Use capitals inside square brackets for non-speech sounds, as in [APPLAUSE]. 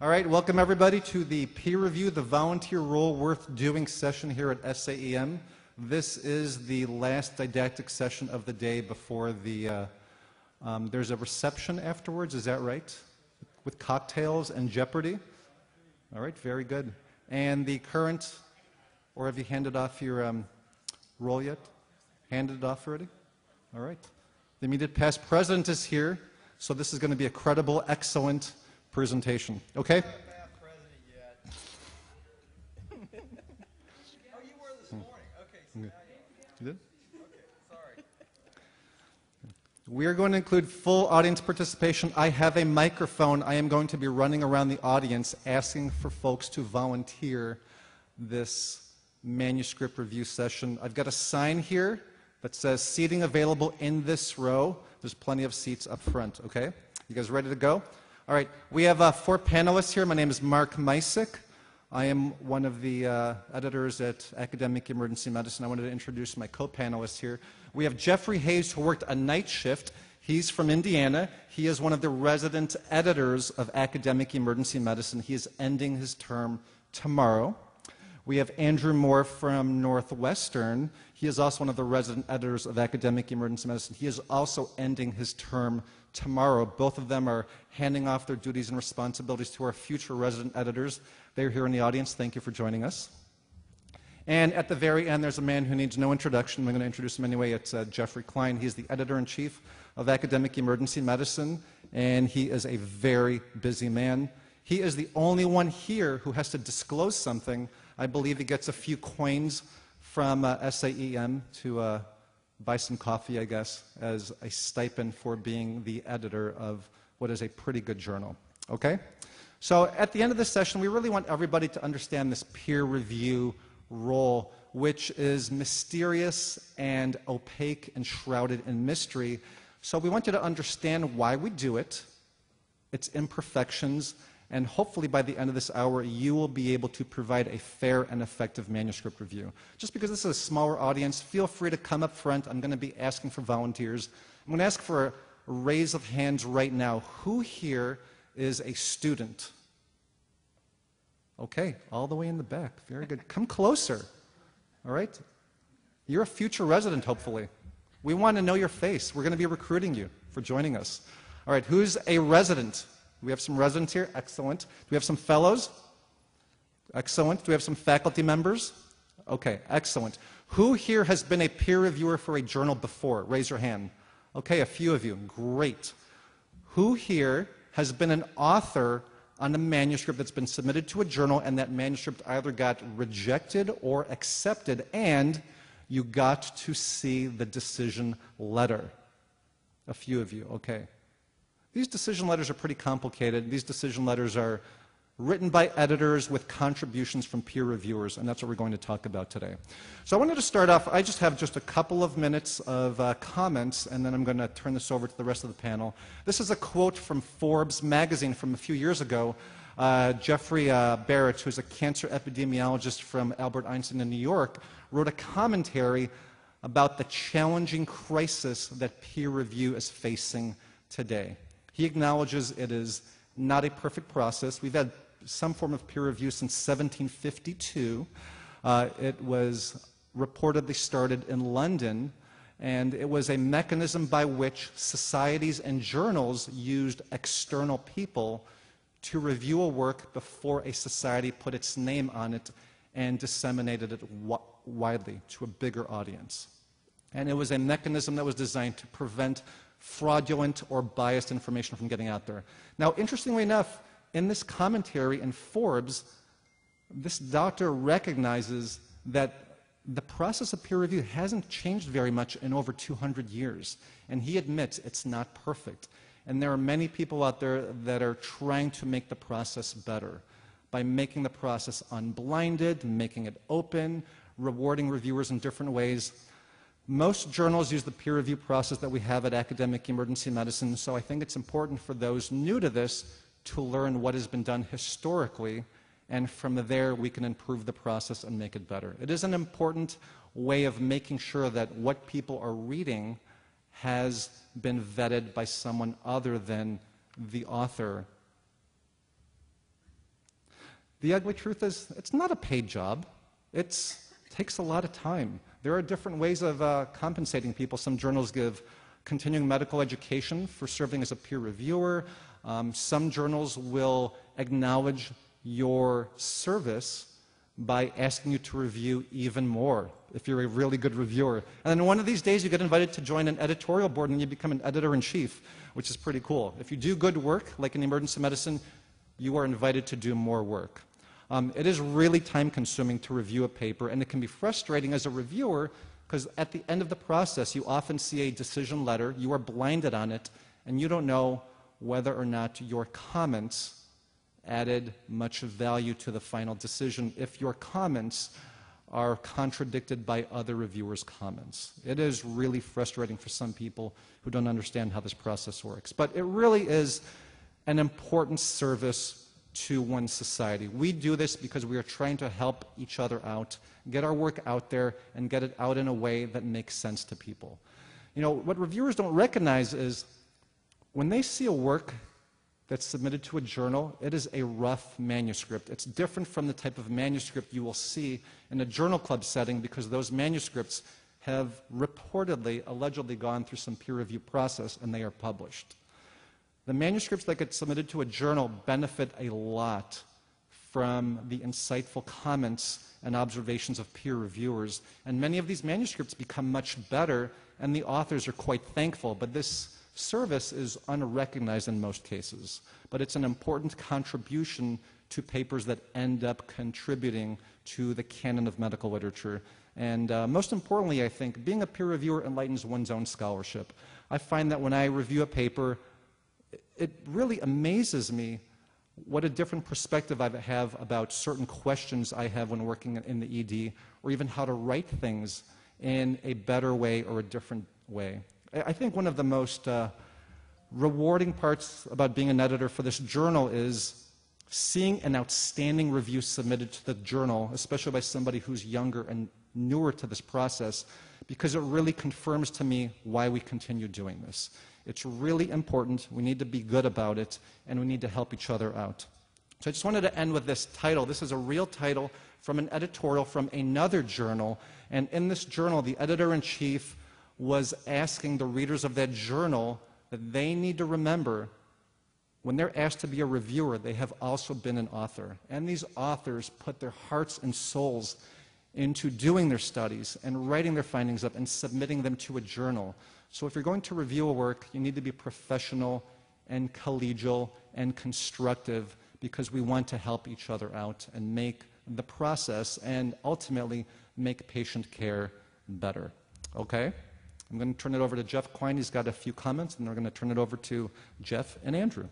All right, welcome everybody to the peer review, the volunteer role worth doing session here at SAEM. This is the last didactic session of the day before the, uh, um, there's a reception afterwards, is that right? With cocktails and Jeopardy? All right, very good. And the current, or have you handed off your um, role yet? Handed it off already? All right. The immediate past president is here, so this is going to be a credible, excellent presentation. Okay? [LAUGHS] You? We are going to include full audience participation. I have a microphone. I am going to be running around the audience asking for folks to volunteer this manuscript review session. I've got a sign here that says seating available in this row. There's plenty of seats up front, okay? You guys ready to go? All right, we have uh, four panelists here. My name is Mark Mycyk. I am one of the uh, editors at Academic Emergency Medicine. I wanted to introduce my co-panelists here. We have Jeffrey Hayes, who worked a night shift. He's from Indiana. He is one of the resident editors of Academic Emergency Medicine. He is ending his term tomorrow. We have Andrew Moore from Northwestern. He is also one of the resident editors of Academic Emergency Medicine. He is also ending his term tomorrow. Both of them are handing off their duties and responsibilities to our future resident editors. They're here in the audience. Thank you for joining us. And at the very end, there's a man who needs no introduction. I'm going to introduce him anyway. It's uh, Jeffrey Kline. He's the editor in chief of Academic Emergency Medicine, and he is a very busy man. He is the only one here who has to disclose something. I believe he gets a few coins from uh, SAEM to uh, buy some coffee, I guess, as a stipend for being the editor of what is a pretty good journal. Okay? So at the end of this session, we really want everybody to understand this peer review role, which is mysterious and opaque and shrouded in mystery. So we want you to understand why we do it, its imperfections, and hopefully by the end of this hour, you will be able to provide a fair and effective manuscript review. Just because this is a smaller audience, feel free to come up front. I'm going to be asking for volunteers. I'm going to ask for a raise of hands right now. Who here is a student? Okay, all the way in the back. Very good. Come closer. All right? You're a future resident, hopefully. We want to know your face. We're going to be recruiting you for joining us. All right, who's a resident? We have some residents here. Excellent. Do we have some fellows? Excellent. Do we have some faculty members? Okay, excellent. Who here has been a peer reviewer for a journal before? Raise your hand. Okay, a few of you. Great. Who here has been an author on a manuscript that's been submitted to a journal and that manuscript either got rejected or accepted and you got to see the decision letter. A few of you, okay. These decision letters are pretty complicated. These decision letters are written by editors with contributions from peer reviewers, and that's what we're going to talk about today. So I wanted to start off, I just have just a couple of minutes of uh, comments, and then I'm going to turn this over to the rest of the panel. This is a quote from Forbes magazine from a few years ago. Uh, Jeffrey uh, Barrett, who's a cancer epidemiologist from Albert Einstein in New York, wrote a commentary about the challenging crisis that peer review is facing today. He acknowledges it is not a perfect process. We've had some form of peer review since 1752. Uh, it was reportedly started in London, and it was a mechanism by which societies and journals used external people to review a work before a society put its name on it and disseminated it widely to a bigger audience. And it was a mechanism that was designed to prevent fraudulent or biased information from getting out there. Now, interestingly enough, in this commentary in Forbes, this doctor recognizes that the process of peer review hasn't changed very much in over 200 years. And he admits it's not perfect. And there are many people out there that are trying to make the process better by making the process unblinded, making it open, rewarding reviewers in different ways. Most journals use the peer review process that we have at Academic Emergency Medicine, so I think it's important for those new to this to learn what has been done historically, and from there we can improve the process and make it better. It is an important way of making sure that what people are reading has been vetted by someone other than the author The ugly truth is, it's not a paid job. It takes a lot of time. There are different ways of uh, compensating people. Some journals give continuing medical education for serving as a peer reviewer. Um, some journals will acknowledge your service by asking you to review even more if you're a really good reviewer. And then one of these days you get invited to join an editorial board and you become an editor in chief, which is pretty cool. If you do good work, like in emergency medicine, you are invited to do more work. Um, it is really time consuming to review a paper, and it can be frustrating as a reviewer because at the end of the process, you often see a decision letter, you are blinded on it, and you don't know whether or not your comments added much value to the final decision if your comments are contradicted by other reviewers' comments. It is really frustrating for some people who don't understand how this process works. But it really is an important service to one society. We do this because we are trying to help each other out, get our work out there, and get it out in a way that makes sense to people. You know, what reviewers don't recognize is when they see a work that's submitted to a journal, it is a rough manuscript. It's different from the type of manuscript you will see in a journal club setting because those manuscripts have reportedly, allegedly gone through some peer review process and they are published. The manuscripts that get submitted to a journal benefit a lot from the insightful comments and observations of peer reviewers. And many of these manuscripts become much better, and the authors are quite thankful. But this service is unrecognized in most cases. But it's an important contribution to papers that end up contributing to the canon of medical literature. And uh, most importantly, I think, being a peer reviewer enlightens one's own scholarship. I find that when I review a paper, it really amazes me what a different perspective I have about certain questions I have when working in the ED, or even how to write things in a better way or a different way. I think one of the most uh, rewarding parts about being an editor for this journal is seeing an outstanding review submitted to the journal, especially by somebody who's younger and newer to this process, because it really confirms to me why we continue doing this. It's really important. We need to be good about it, and we need to help each other out. So I just wanted to end with this title. This is a real title from an editorial from another journal. And in this journal, the editor in chief was asking the readers of that journal that they need to remember when they're asked to be a reviewer, they have also been an author. And these authors put their hearts and souls into doing their studies and writing their findings up and submitting them to a journal. So if you're going to review a work, you need to be professional and collegial and constructive because we want to help each other out and make the process and ultimately make patient care better. Okay? I'm going to turn it over to Jeff Kline. He's got a few comments, and we're going to turn it over to Jeff and Andrew.